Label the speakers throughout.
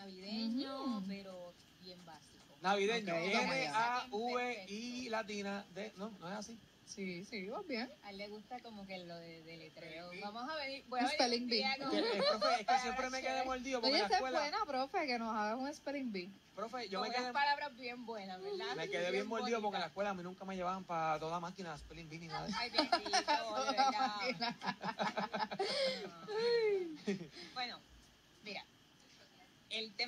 Speaker 1: navideño, pero bien básico.
Speaker 2: Navideño.
Speaker 3: Ok, vamos
Speaker 2: N-A-V-I latina. D. No, no es así.
Speaker 3: Sí, sí, vas bien.
Speaker 1: A él le gusta como que lo de, de letreo. Vamos a venir. Voy a
Speaker 3: spelling bee.
Speaker 1: con-
Speaker 2: profe, es que siempre me quedé mordido porque
Speaker 3: Oye,
Speaker 2: en la
Speaker 3: es
Speaker 2: escuela.
Speaker 3: buena, profe, que nos hagas un spelling bee.
Speaker 2: Profe, yo
Speaker 1: con
Speaker 2: me
Speaker 1: unas
Speaker 2: quedé,
Speaker 1: palabras bien buenas, ¿verdad?
Speaker 2: me quedé bien mordido porque en la escuela a mí nunca me llevaban para toda máquina spelling bee ni nada. de.
Speaker 1: Ay, bendito, de verdad.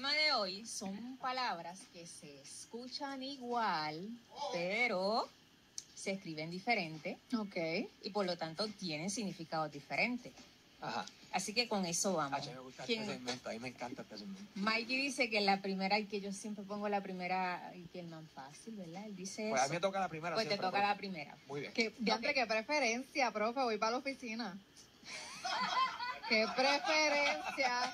Speaker 1: Tema de hoy son palabras que se escuchan igual, pero se escriben diferente
Speaker 3: Ok.
Speaker 1: y por lo tanto tienen significados diferentes.
Speaker 2: Ajá.
Speaker 1: Así que con eso
Speaker 2: Ah,
Speaker 1: vamos.
Speaker 2: che, me gusta
Speaker 1: ¿Quién-
Speaker 2: este segmento, a mí me encanta este segmento.
Speaker 1: Mikey dice que la primera, y que yo siempre pongo la primera, y que es más fácil, ¿verdad? Él dice
Speaker 2: Pues a mí me toca la primera.
Speaker 1: Pues te toca
Speaker 2: profe.
Speaker 1: la primera.
Speaker 2: Muy bien.
Speaker 3: ¿Qué, diantre, qué preferencia, profe? Voy para la oficina. ¿Qué preferencia?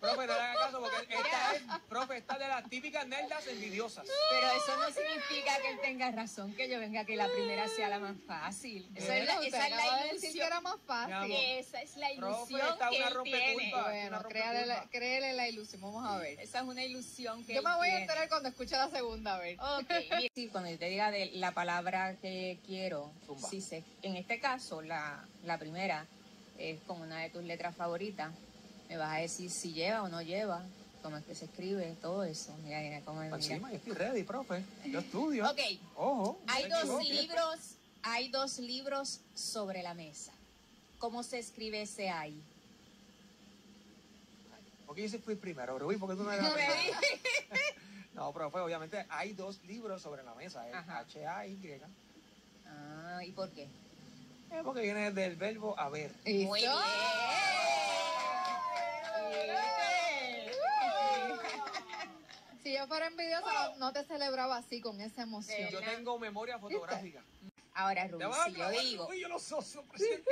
Speaker 2: Profe, no le haga caso porque esta es, profe, esta es de las típicas nerdas envidiosas.
Speaker 1: Pero eso no significa que él tenga razón, que yo venga que la primera sea la más fácil. Esa es la, esa es la
Speaker 3: decir que
Speaker 1: ilusión.
Speaker 3: era más fácil.
Speaker 1: Esa es la
Speaker 2: Profe,
Speaker 1: ilusión
Speaker 2: está
Speaker 1: que
Speaker 2: una
Speaker 1: él tiene.
Speaker 3: Bueno, créale la, créele la ilusión. Vamos a ver.
Speaker 1: Esa es una ilusión que
Speaker 3: Yo
Speaker 1: él
Speaker 3: me voy a
Speaker 1: tiene.
Speaker 3: enterar cuando escuche la segunda, a ver.
Speaker 1: Ok, sí, cuando yo te diga de la palabra que quiero,
Speaker 2: Zumba.
Speaker 1: si se, en este caso la, la primera es con una de tus letras favoritas, me vas a decir si lleva o no lleva, cómo es que se escribe, todo eso. Mira, mira cómo es.
Speaker 2: Encima, yo estoy ready, profe. Yo estudio.
Speaker 1: Ok,
Speaker 2: Ojo.
Speaker 1: hay dos libros, hay dos libros sobre la mesa. ¿Cómo se escribe ese ahí?
Speaker 2: ¿Por qué yo sí fui primero, Rubí? ¿Por qué tú no
Speaker 1: dije.
Speaker 2: No, profe, obviamente hay dos libros sobre la mesa. ¿eh? H-A-Y.
Speaker 1: Ah, ¿y por qué?
Speaker 2: Es porque viene del verbo haber.
Speaker 1: Muy
Speaker 3: ¿Listo? Si yo fuera envidiosa, no, no te celebraba así, con esa emoción.
Speaker 2: Yo tengo memoria fotográfica.
Speaker 1: Ahora, Rubí, si yo digo,
Speaker 2: yo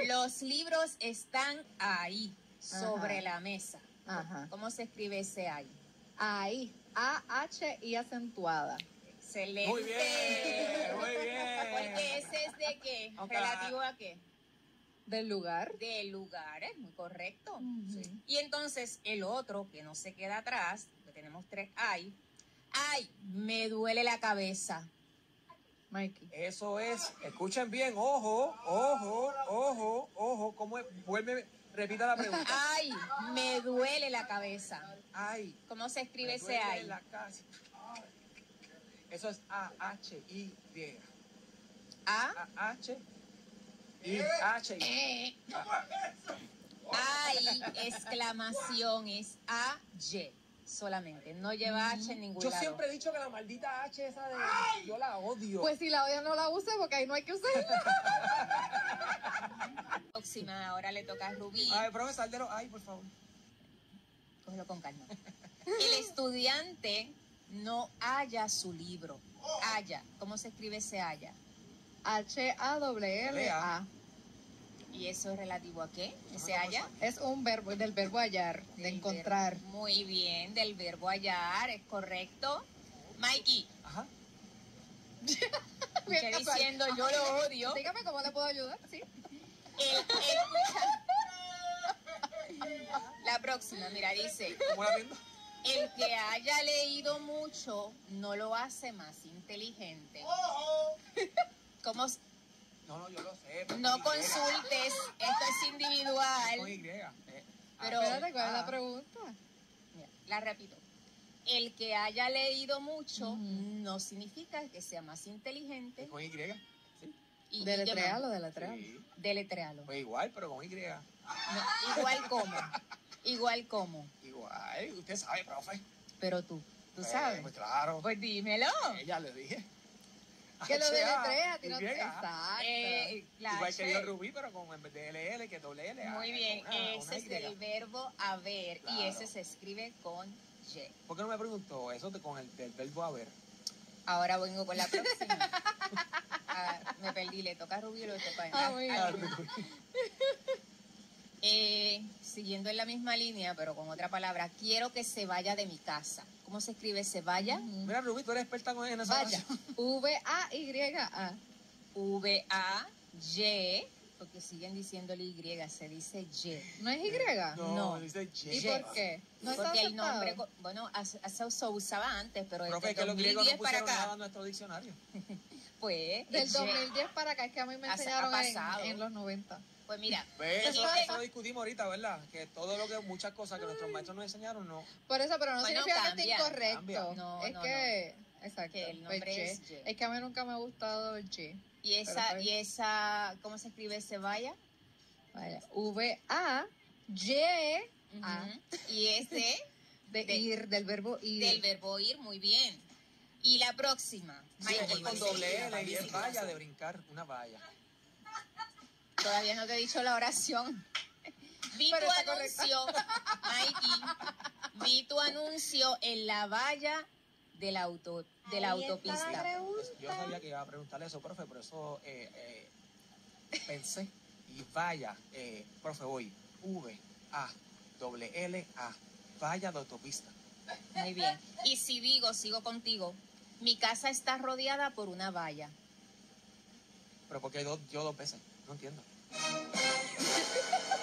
Speaker 2: los
Speaker 1: libros están ahí, sobre
Speaker 3: Ajá.
Speaker 1: la mesa.
Speaker 3: Ajá.
Speaker 1: ¿Cómo se escribe ese ahí?
Speaker 3: Ahí, A-H-I acentuada.
Speaker 1: Excelente.
Speaker 2: Muy bien, muy bien.
Speaker 1: Porque ese es de qué? ¿Relativo a qué?
Speaker 3: Del lugar.
Speaker 1: De lugares, muy correcto.
Speaker 3: Sí.
Speaker 1: Y entonces el otro, que no se queda atrás, que tenemos tres ay, ay, me duele la cabeza.
Speaker 3: Mikey.
Speaker 2: Eso es, escuchen bien, ojo, ojo, ojo, ojo, ¿cómo es? Vuelve, repita la pregunta.
Speaker 1: Ay, me duele la cabeza.
Speaker 2: Ay,
Speaker 1: ¿Cómo se escribe
Speaker 2: me
Speaker 1: ese
Speaker 2: duele
Speaker 1: ay?
Speaker 2: la casa. Eso es A-H-I-Y.
Speaker 1: A,
Speaker 2: A-H-I-H-I.
Speaker 1: ay, exclamación, es A, Y, solamente. No lleva H en ningún
Speaker 2: Yo
Speaker 1: lado.
Speaker 2: siempre he dicho que la maldita H esa de... Yo la odio.
Speaker 3: Pues si la odia no la use porque ahí no hay que usarla.
Speaker 1: Próxima, ahora le toca a Rubí.
Speaker 2: Ay, profe Saldero, ay, por favor.
Speaker 1: Cógelo con calma. El estudiante no halla su libro. Halla. ¿Cómo se escribe ese halla?
Speaker 3: H-A-W-L-A.
Speaker 1: ¿Y eso es relativo a qué? ¿Ese halla?
Speaker 3: Es un verbo, del verbo hallar, de
Speaker 1: Del
Speaker 3: encontrar.
Speaker 1: verbo- Muy bien, del verbo hallar, es correcto. Mikey,
Speaker 2: Ajá.
Speaker 1: escuché diciendo yo lo odio.
Speaker 3: Dígame cómo le puedo ayudar, sí.
Speaker 1: El-. La próxima, mira, dice,
Speaker 2: ¿Cómo la viendo?
Speaker 1: el que haya leído mucho no lo hace más inteligente. ¿Cómo?
Speaker 2: No, no, yo lo sé.
Speaker 1: No consultes, esto es individual.
Speaker 2: Con Y. Eh,
Speaker 1: Pero-
Speaker 3: Espérate, ¿cuál es
Speaker 2: ah.
Speaker 3: la pregunta?
Speaker 1: Mira, la repito. El que haya leído mucho no significa que sea más inteligente.
Speaker 2: Con Y. Sí.
Speaker 1: Y-
Speaker 3: Deletrealo, deletrealo.
Speaker 2: Sí.
Speaker 1: más. Deletréalo.
Speaker 2: Pues igual, pero con Y.
Speaker 1: No, igual como. Igual como.
Speaker 2: Igual, usted sabe, profe.
Speaker 1: Pero tú, tú
Speaker 2: Pues,
Speaker 1: sabes.
Speaker 2: Pues claro.
Speaker 1: Pues dímelo.
Speaker 2: Ella le dije.
Speaker 3: Que lo deletrea, tira-
Speaker 2: Y.
Speaker 3: Exacto.
Speaker 1: Eh,
Speaker 2: Igual que yo Rubí, pero con en vez de LL, que doble L.
Speaker 1: Muy
Speaker 2: ah,
Speaker 1: bien,
Speaker 2: una- una
Speaker 1: ese es
Speaker 2: Y.
Speaker 1: del verbo haber y ese se escribe con Y.
Speaker 2: ¿Por qué no me preguntó eso de- con el del verbo haber?
Speaker 1: Ahora vengo con la próxima. Ah, me perdí, le toca a Rubio, le toca
Speaker 3: Ah,
Speaker 1: a
Speaker 3: bien.
Speaker 1: Eh, siguiendo en la misma línea, pero con otra palabra, quiero que se vaya de mi casa. ¿Cómo se escribe se vaya?
Speaker 2: Mira, Rubí, tú eres experta con en esa
Speaker 1: Vaya.
Speaker 3: V-A-Y-A.
Speaker 1: V-A-Y, porque siguen diciendo Y, se dice Y.
Speaker 3: ¿No es Y?
Speaker 2: No,
Speaker 1: No.
Speaker 2: dice
Speaker 3: ¿Y
Speaker 2: Y.
Speaker 3: por qué? ¿No está
Speaker 1: porque el nombre, bueno, se usaba antes, pero
Speaker 2: Profe,
Speaker 1: desde
Speaker 2: que los griegos no
Speaker 1: 2010 para
Speaker 2: pusieron nada
Speaker 1: acá,
Speaker 2: en nuestro diccionario.
Speaker 1: pues,
Speaker 3: Del
Speaker 1: Y.
Speaker 3: 2010 para acá, es que a mí me
Speaker 1: Ha- ha
Speaker 3: enseñaron en,
Speaker 1: pasado.
Speaker 3: en los 90.
Speaker 1: Pues mira,
Speaker 2: Pues eso,
Speaker 1: dice-
Speaker 2: eso discutimos ahorita, ¿verdad? Que todo lo que, muchas cosas que nuestros maestros nos enseñaron, no.
Speaker 3: Por eso, pero no
Speaker 1: Bueno,
Speaker 3: significa que esté incorrecto.
Speaker 2: cambia.
Speaker 1: No,
Speaker 3: es
Speaker 1: no,
Speaker 3: que, exacto.
Speaker 1: Que el
Speaker 3: pues,
Speaker 1: nombre es Y.
Speaker 3: Es que a mí nunca me ha gustado el Y.
Speaker 1: y esa,
Speaker 3: Pero pues-
Speaker 1: y esa, ¿cómo se escribe ese vaya?
Speaker 3: Vaya. V-A, Y, A.
Speaker 1: Y ese
Speaker 3: de,
Speaker 1: De-
Speaker 3: ir, del verbo ir.
Speaker 1: del verbo ir, muy bien. Y la próxima.
Speaker 2: Sí, con doble L y
Speaker 1: dice,
Speaker 2: es valla de brincar, una valla.
Speaker 1: Todavía no te he dicho la oración. Vi
Speaker 3: Pero
Speaker 1: tu anuncio, Mikey, vi tu anuncio en la valla de la, auto, de la autopista.
Speaker 2: Yo sabía que iba a preguntarle eso, profe, por eso eh, eh, pensé. Y vaya, eh, profe, voy. V, A, doble L, A. Valla de autopista.
Speaker 1: Muy bien. Y si digo, sigo contigo, mi casa está rodeada por una valla.
Speaker 2: Pero porque hay dos, yo dos veces, no entiendo.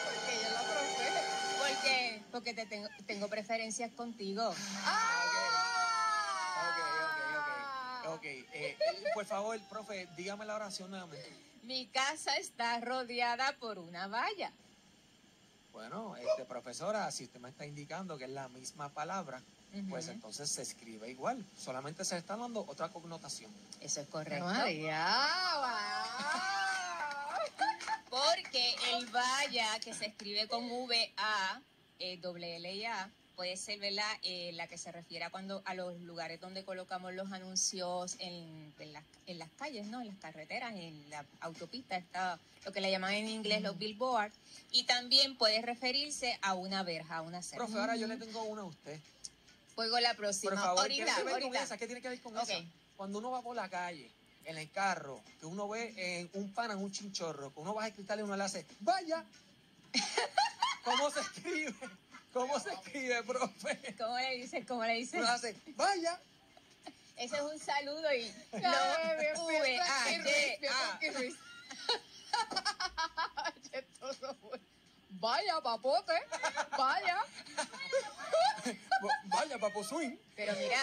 Speaker 3: Porque yo la profe.
Speaker 1: ¿Por qué? Porque te tengo, tengo preferencias contigo.
Speaker 2: Ok, ok, ok. Ok, eh, eh, por favor, profe, dígame la oración nuevamente.
Speaker 1: Mi casa está rodeada por una valla.
Speaker 2: Bueno, este, profesora, si usted me está indicando que es la misma palabra, pues entonces se escribe igual. Solamente se está dando otra connotación.
Speaker 1: Eso es correcto.
Speaker 3: María, wow.
Speaker 1: Porque el valla, que se escribe con V, A, eh, doble L y A, puede ser, ¿verdad? Eh, la que se refiere a, cuando, a los lugares donde colocamos los anuncios en, en las, en las calles, ¿no? En las carreteras, en la autopista, está lo que le llaman en inglés los billboards. Y también puede referirse a una verja, a una cerca.
Speaker 2: Profe, ahora yo le tengo una a usted.
Speaker 1: Juego la próxima.
Speaker 2: Por favor, ¿qué
Speaker 1: ahorita,
Speaker 2: tiene que ver con
Speaker 1: ahorita.
Speaker 2: esa? ¿Qué tiene que ver con
Speaker 1: Ok.
Speaker 2: esa? Cuando uno va por la calle, en el carro, que uno ve en un pana en un chinchorro, que uno baja el cristal y uno le hace, vaya. ¿Cómo se escribe? ¿Cómo se escribe, profe?
Speaker 1: ¿Cómo le dices? ¿Cómo le dices?
Speaker 2: Uno hace, vaya.
Speaker 1: Ese es un saludo y
Speaker 3: bien,
Speaker 1: V,
Speaker 3: bien,
Speaker 1: A,
Speaker 3: no fue- Vaya, papote. Vaya.
Speaker 2: Vaya, papo swing.
Speaker 1: Pero mira,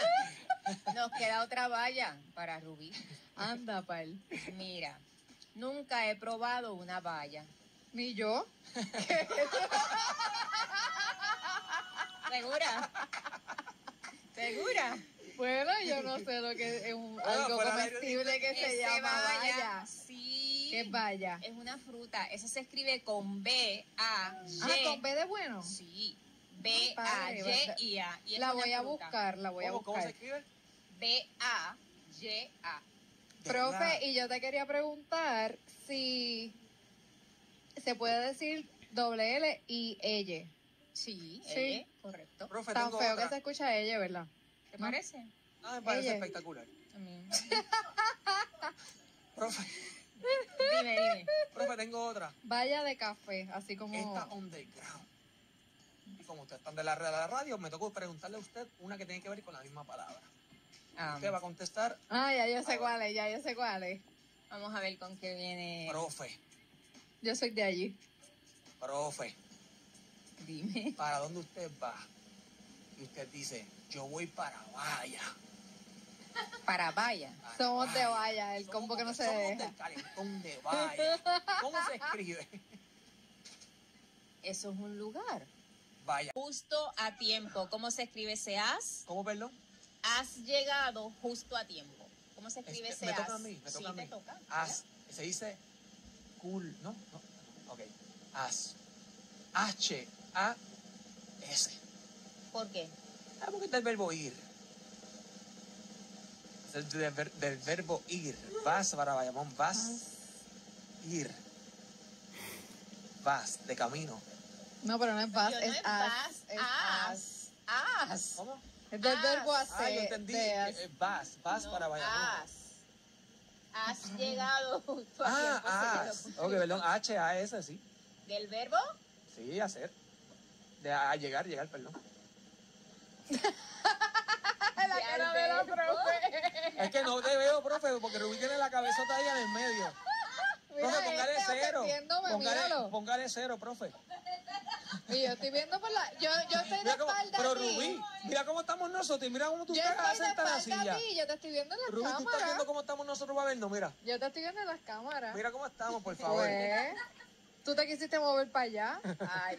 Speaker 1: nos queda otra valla para Rubí.
Speaker 3: Anda, pal.
Speaker 1: Mira, nunca he probado una valla.
Speaker 3: Ni yo.
Speaker 1: ¿Segura? ¿Segura?
Speaker 3: Bueno, yo no sé lo que es un,
Speaker 2: Bueno,
Speaker 3: algo comestible que se llama valla.
Speaker 1: Sí.
Speaker 3: ¿Qué es valla?
Speaker 1: Es una fruta. Esa se escribe con B, A, Y.
Speaker 3: Ah, con B de bueno.
Speaker 1: Sí. B, A, Y y A. Y
Speaker 3: La voy a
Speaker 1: fruta.
Speaker 3: buscar, la voy a
Speaker 2: ¿Cómo, cómo se
Speaker 3: buscar.
Speaker 2: escribe?
Speaker 1: B, A, Y, A.
Speaker 3: Profe, y yo te quería preguntar si se puede decir doble L y ella.
Speaker 1: Sí,
Speaker 3: Sí.
Speaker 1: L, correcto.
Speaker 2: Profe,
Speaker 3: Tan feo
Speaker 2: otra.
Speaker 3: que se escucha ella, ¿verdad?
Speaker 1: ¿Te
Speaker 3: ¿No?
Speaker 1: parece?
Speaker 2: Ah, me parece espectacular.
Speaker 1: A mí.
Speaker 2: Profe,
Speaker 1: Dime, dime.
Speaker 2: profe, tengo otra.
Speaker 3: Valla de café, así como...
Speaker 2: Esta underground. Y como ustedes están de la, de la radio, me tocó preguntarle a usted una que tiene que ver con la misma palabra.
Speaker 1: Ah,
Speaker 2: Usted va a contestar,
Speaker 3: Ah, ya yo sé cuál es, ya yo sé cuál es.
Speaker 1: vamos a ver con qué viene.
Speaker 2: profe,
Speaker 3: Yo soy de allí.
Speaker 2: profe,
Speaker 1: Dime.
Speaker 2: ¿para dónde usted va? Y usted dice, yo voy para Vaya.
Speaker 1: Para vaya.
Speaker 2: para
Speaker 3: Somos de Vaya, el
Speaker 2: Somos
Speaker 3: combo que no se
Speaker 2: somos
Speaker 3: deja.
Speaker 2: del calentón de Vaya. ¿Cómo se escribe?
Speaker 1: Eso es un lugar.
Speaker 2: Vaya.
Speaker 1: Justo a tiempo. ¿Cómo se escribe ese as?
Speaker 2: ¿Cómo, perdón?
Speaker 1: Has llegado justo a tiempo. ¿Cómo se escribe
Speaker 2: Este,
Speaker 1: ese
Speaker 2: me
Speaker 1: as?
Speaker 2: toca a mí, me
Speaker 1: sí,
Speaker 2: toca a
Speaker 1: te
Speaker 2: mí.
Speaker 1: toca. ¿verdad?
Speaker 2: As. Se dice cool, ¿no? No. Ok. As. H. A. S.
Speaker 1: ¿Por qué?
Speaker 2: Ah, porque está el verbo ir. Es el del, ver- del verbo ir. Vas para Bayamón. Vas. Ir. Vas. De camino.
Speaker 3: No, pero no es vas,
Speaker 1: Yo no
Speaker 3: es
Speaker 1: es
Speaker 3: as. Es
Speaker 1: as.
Speaker 3: as.
Speaker 1: As.
Speaker 2: ¿Cómo?
Speaker 3: Es del
Speaker 1: As.
Speaker 3: verbo hacer.
Speaker 2: Ah, yo entendí.
Speaker 3: de
Speaker 2: Eh,
Speaker 3: as.
Speaker 2: eh, Vas. Vas
Speaker 1: No,
Speaker 2: para Bayamón.
Speaker 1: Has. Has llegado
Speaker 2: Ah, ah.
Speaker 1: se
Speaker 2: Ok, perdón. H, A, S, sí.
Speaker 1: ¿Del verbo?
Speaker 2: Sí, hacer. De a, llegar, llegar, perdón.
Speaker 3: la cara de la profe.
Speaker 2: Es que no te veo, profe, porque Rubí tiene la cabezota ahí en el medio.
Speaker 3: Mira,
Speaker 2: profe, póngale
Speaker 3: este
Speaker 2: cero. Póngale, póngale cero, profe.
Speaker 3: Y yo estoy viendo por la... Yo, yo estoy de
Speaker 2: Mira cómo,
Speaker 3: espalda
Speaker 2: pero. Rubí, mira cómo estamos nosotros y mira cómo tú
Speaker 3: Yo
Speaker 2: estás sentada en la silla.
Speaker 3: ti, yo te estoy viendo en las
Speaker 2: Rubí, tú estás
Speaker 3: cámaras.
Speaker 2: viendo cómo estamos nosotros para vernos, mira.
Speaker 3: Yo te estoy viendo en las cámaras.
Speaker 2: Mira cómo estamos, por favor.
Speaker 3: Pues, tú te quisiste mover para allá.
Speaker 1: Ay.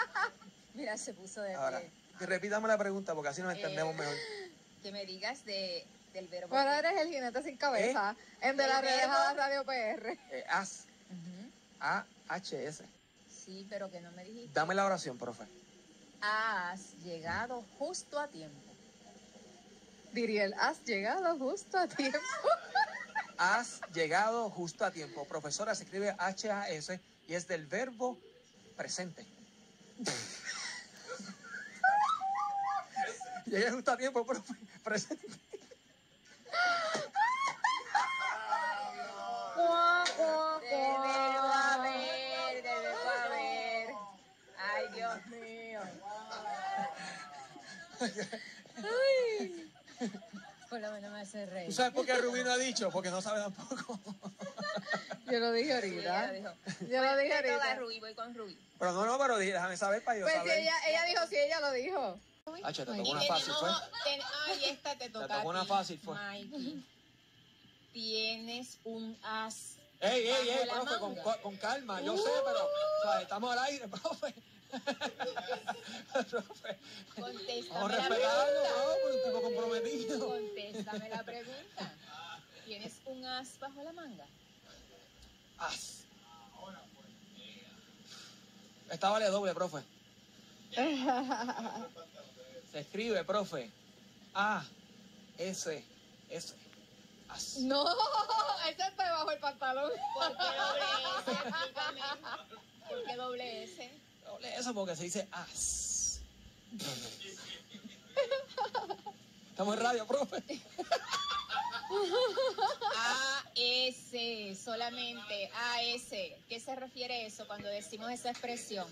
Speaker 1: Mira, se puso de
Speaker 2: Ahora,
Speaker 1: pie.
Speaker 2: repítame la pregunta porque así nos entendemos
Speaker 1: Eh,
Speaker 2: mejor.
Speaker 1: Que me digas de, del verbo.
Speaker 3: Ahora eres el jinete sin cabeza. En de la relajada Radio PR.
Speaker 2: Eh, as. A-H-S.
Speaker 1: Sí, pero que no me dijiste.
Speaker 2: Dame la oración, profe.
Speaker 1: Has llegado justo a tiempo.
Speaker 3: Diriel, has llegado justo a tiempo.
Speaker 2: Has llegado justo a tiempo. Profesora, se escribe H-A-S y es del verbo presente. Llegué justo a tiempo, profe. Presente.
Speaker 1: De Dios mío. Por lo menos me hace
Speaker 2: ¿Tú
Speaker 1: reír.
Speaker 2: sabes por qué Rubí no ha dicho? Porque no sabe tampoco.
Speaker 3: Yo lo dije
Speaker 1: Sí, ella
Speaker 3: ahorita. Yo lo dije ahorita.
Speaker 1: Rubí, voy con Rubí.
Speaker 2: Pero no, no, pero déjame saber para yo
Speaker 3: Pues si
Speaker 2: saber.
Speaker 3: ella, ella dijo, si ella lo dijo.
Speaker 2: Hacho, te tocó una fácil, fue.
Speaker 1: ten- ay, esta te toca.
Speaker 2: tocó una fácil, fue.
Speaker 1: Mikey. Tienes un as.
Speaker 2: Ey, ey, ey, profe, con, calma. Yo sé, pero o sea, estamos al aire, profe.
Speaker 1: Contéstame la pregunta.
Speaker 2: ¿no? Por un tipo comprometido.
Speaker 1: Contéstame la pregunta. ¿Tienes un as bajo la manga?
Speaker 2: As. Esta vale doble, profe. Se escribe, profe. A, S, S. As.
Speaker 3: No, ese está debajo del pantalón.
Speaker 1: ¿Por qué doble S? Explícame. ¿Por qué doble S?
Speaker 2: Doble eso porque se dice as. Estamos en radio, profe.
Speaker 1: AS, solamente AS. ¿Qué se refiere eso cuando decimos esa expresión?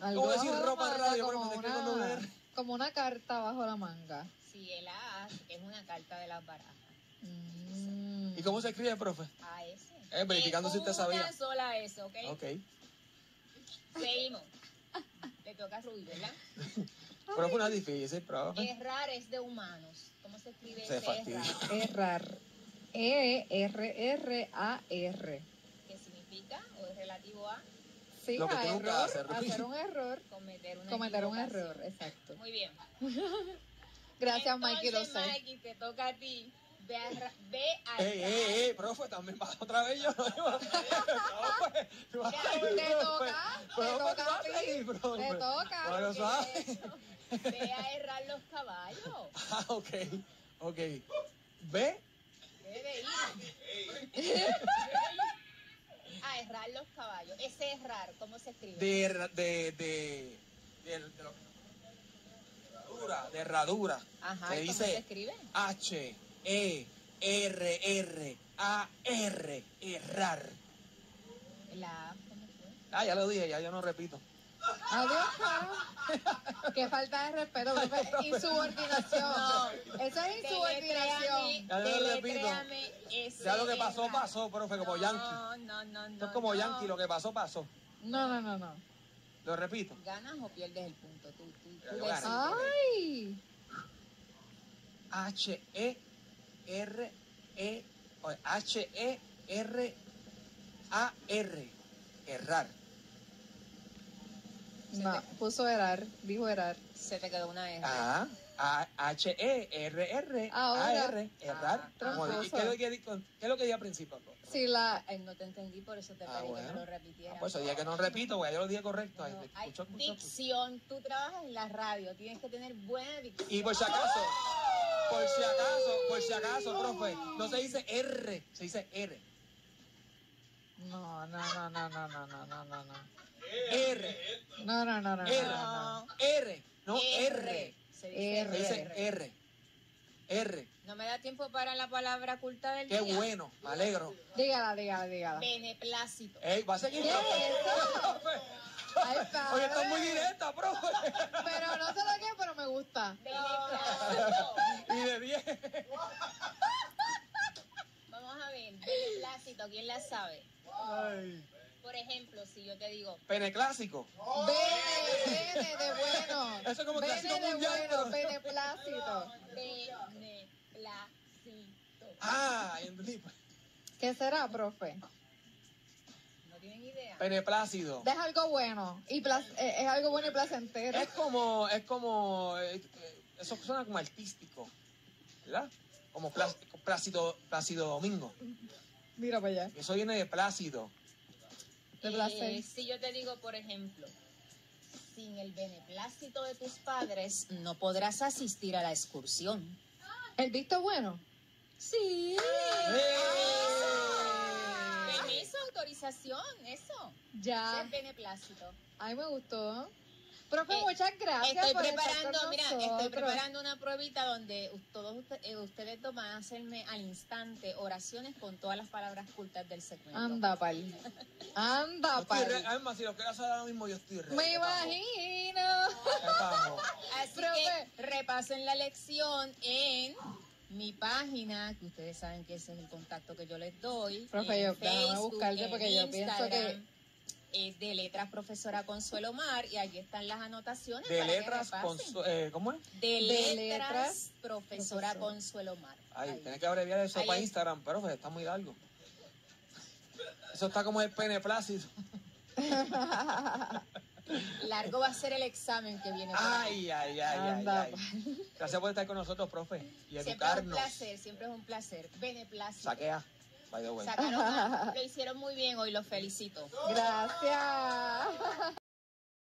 Speaker 2: ¿Cómo decir ropa en radio,
Speaker 3: como una, como una carta bajo la manga.
Speaker 1: Si el AS es una carta de las barajas.
Speaker 3: Mm.
Speaker 2: ¿Y cómo se escribe, profe?
Speaker 1: AS.
Speaker 2: Eh, verificando si usted sabía.
Speaker 1: Una sola S, ¿ok?
Speaker 2: Ok.
Speaker 1: Seguimos. Te toca Rubí, ¿verdad?
Speaker 2: Pero fue una difícil, profe.
Speaker 1: Errar es de humanos. ¿Cómo se escribe
Speaker 2: Se fastidia.
Speaker 1: errar?
Speaker 3: Errar. E-R-R-A-R.
Speaker 1: ¿Qué significa? ¿O es relativo a
Speaker 3: Sí,
Speaker 2: Lo que
Speaker 3: a
Speaker 2: tú nunca
Speaker 3: error,
Speaker 2: haces, Rubí.
Speaker 3: hacer un error,
Speaker 1: cometer una
Speaker 3: cometer un error, exacto.
Speaker 1: Muy bien.
Speaker 3: Gracias, Mikey, lo
Speaker 1: Entonces,
Speaker 3: sé.
Speaker 1: Mikey, te toca a ti. Ve a, ve a
Speaker 2: Ey, ey, ey, profe, también vas otra vez yo. No, profe, tú vas
Speaker 1: Ya,
Speaker 2: a ir,
Speaker 3: te toca, te toca a ti,
Speaker 2: profe.
Speaker 3: te toca.
Speaker 2: Bueno,
Speaker 1: ¿Qué
Speaker 2: ¿sabes?
Speaker 1: es eso? Ve a errar los caballos.
Speaker 2: Ah, ok, ok. ¿Ve?
Speaker 1: Debe ir. A errar los caballos. Ese errar, ¿cómo se escribe?
Speaker 2: De, de, de, de, de herradura, de herradura.
Speaker 1: Ajá,
Speaker 2: se
Speaker 1: ¿y ¿cómo se escribe?
Speaker 2: H, E, R, R, A, R, errar.
Speaker 1: La A, ¿cómo fue?
Speaker 2: Ah, ya lo dije, ya yo no repito.
Speaker 3: Adiós, cara. Qué falta de respeto, profe. Insubordinación.
Speaker 1: No.
Speaker 3: Eso es insubordinación.
Speaker 2: Ya yo lo repito. Ya lo que pasó, pasó, profe, como Yankee.
Speaker 1: No, no, no,
Speaker 2: Esto
Speaker 1: no.
Speaker 2: es como
Speaker 1: no.
Speaker 2: Yankee, lo que pasó, pasó.
Speaker 3: No, no, no, no.
Speaker 2: Lo repito.
Speaker 1: ¿Ganas o pierdes el punto? Tú, tú, tú.
Speaker 3: Ay.
Speaker 2: H, E, R, E, o- H, E, R, A, R. Errar.
Speaker 3: No, puso erar, dijo erar.
Speaker 1: Se te quedó una R.
Speaker 2: A, A, H, E, R, R, A. R. Errar.
Speaker 1: Ah,
Speaker 2: Como di- ¿y ¿Qué, es lo que, dije al principio?
Speaker 3: Si la
Speaker 1: no te entendí, por eso te
Speaker 2: Ah,
Speaker 1: pedí que lo repitiera.
Speaker 2: Ah, pues eso dije que no repito, porque yo lo dije correcto.
Speaker 1: Dicción, tú trabajas en la radio, tienes que tener buena dicción.
Speaker 2: Y por si acaso, por si acaso, por si acaso, profe, no se dice R, se dice R.
Speaker 3: No, no, no, no, no, no, no, no, no, no.
Speaker 2: R,
Speaker 3: No, no, no, no, no,
Speaker 2: R,
Speaker 3: no.
Speaker 2: R, no R.
Speaker 1: Se dice
Speaker 3: R.
Speaker 1: R.
Speaker 2: R. R.
Speaker 1: No me da tiempo para la palabra culta del
Speaker 2: Qué
Speaker 1: día.
Speaker 2: bueno, me alegro.
Speaker 3: Dígala, dígala, dígala.
Speaker 1: Beneplácito.
Speaker 2: Ey, va a seguir.
Speaker 3: ¿Qué. Ay.
Speaker 2: Oye, estás muy directa, profe.
Speaker 3: Pero no sé lo que, pero me gusta.
Speaker 1: Beneplácito.
Speaker 2: Y de 10.
Speaker 1: Vamos a ver. Beneplácito, ¿quién la sabe?
Speaker 2: Ay.
Speaker 1: Por ejemplo, si yo te digo,
Speaker 2: Pene clásico.
Speaker 3: Bene, bene de bueno.
Speaker 2: Eso es como
Speaker 3: Bene
Speaker 2: clásico
Speaker 3: de
Speaker 2: mundial,
Speaker 3: bueno,
Speaker 2: pero-
Speaker 3: beneplácito.
Speaker 1: beneplácito.
Speaker 2: Ah, entendí.
Speaker 3: ¿Qué será, profe?
Speaker 1: ¿No tienen idea?
Speaker 2: Pene plácido.
Speaker 3: Es algo bueno. Y plac- eh, es algo bueno y placentero.
Speaker 2: Es como, es como, eh, eso suena como artístico, ¿verdad? Como Plácido, Plácido Domingo.
Speaker 3: Mira para allá.
Speaker 2: Eso viene de Plácido.
Speaker 3: De placer.
Speaker 1: Eh, si yo te digo, por ejemplo, sin el beneplácito de tus padres, no podrás asistir a la excursión.
Speaker 3: ¿El visto bueno?
Speaker 1: Sí.
Speaker 2: ¡Eh!
Speaker 1: Permiso, autorización, eso.
Speaker 3: Ya.
Speaker 1: Es beneplácito.
Speaker 3: A mí me gustó. Profe,
Speaker 1: Eh,
Speaker 3: muchas gracias
Speaker 1: Estoy
Speaker 3: por estar
Speaker 1: preparando,
Speaker 3: con
Speaker 1: mira, estoy preparando una pruebita donde todos usted- eh, ustedes dos van a hacerme al instante oraciones con todas las palabras cultas del segmento.
Speaker 3: Anda, pal. Anda, pal.
Speaker 2: Además, si lo quieres hacer ahora mismo, yo estoy re.
Speaker 3: Me imagino.
Speaker 1: Así
Speaker 3: Profe.
Speaker 1: que repasen la lección en mi página, que ustedes saben que ese es el contacto que yo les doy.
Speaker 3: Profe, yo- déjame buscarte
Speaker 1: en
Speaker 3: porque yo pienso
Speaker 1: Instagram, Es de letras profesora Consuelo Mar y allí están las anotaciones.
Speaker 2: De
Speaker 1: para
Speaker 2: letras, eh, ¿cómo es?
Speaker 1: De
Speaker 3: De
Speaker 1: letras,
Speaker 3: letras,
Speaker 1: profesora. Consuelo Mar.
Speaker 2: Ay,
Speaker 1: Ahí.
Speaker 2: tienes que abreviar eso
Speaker 1: Ahí
Speaker 2: para
Speaker 1: es.
Speaker 2: Instagram, pero pues, está muy largo. Eso está como el pene plácido.
Speaker 1: Largo va a ser el examen que viene.
Speaker 2: Ay, ay, ay, ay,
Speaker 3: Anda,
Speaker 2: ay. Gracias por estar con nosotros, profe. Y
Speaker 1: Siempre es un
Speaker 2: educarnos.
Speaker 1: placer, siempre es un placer. Beneplácito.
Speaker 2: Saquea.
Speaker 1: Sacaron lo hicieron muy bien hoy, los felicito.
Speaker 3: Gracias.